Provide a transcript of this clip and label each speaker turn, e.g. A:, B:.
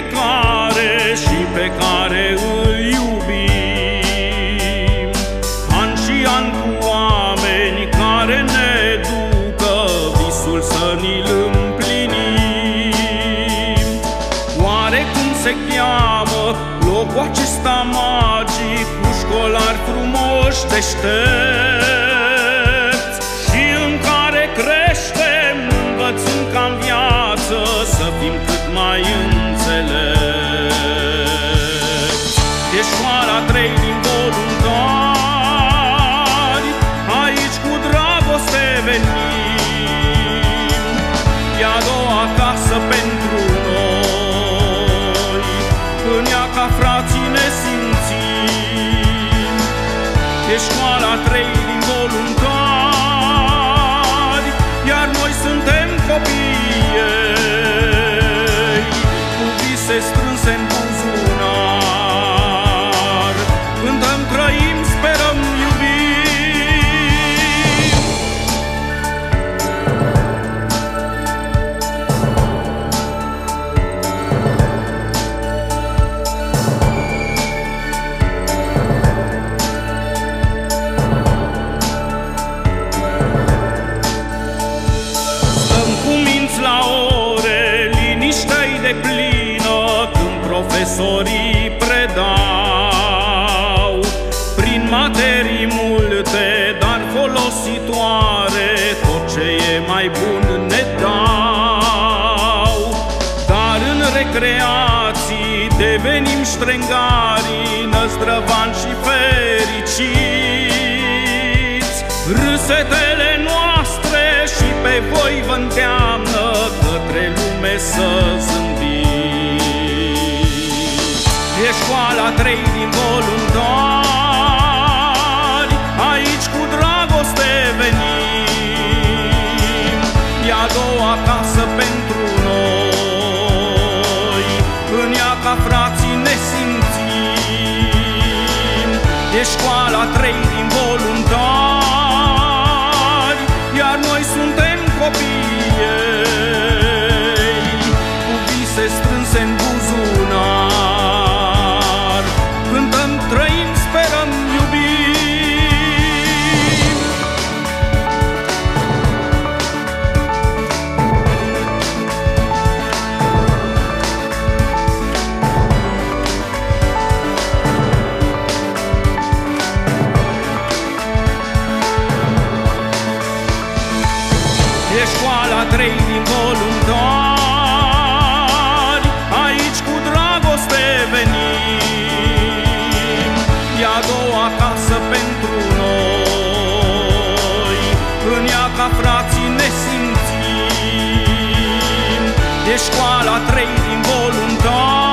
A: fiecare și pe care îl iubim. An și an cu oameni care ne ducă visul să ni-l împlinim. Oare cum se cheamă locul acesta magic cu școlari frumoși deștepți E școala de plină Când profesorii predau. Prin materii multe, dar folositoare Tot ce e mai bun ne dau. Dar în recreații devenim ștrengarii Năzdrăvani și fericiți. Râsetele noastre și pe voi vă îndeamnă Către lume să zâmbiți trei din voluntari Aici cu dragoste venim. E a doua casă pentru noi. În ea ca frații ne simțim. E școala trei frații ne simțim E școala trei din voluntari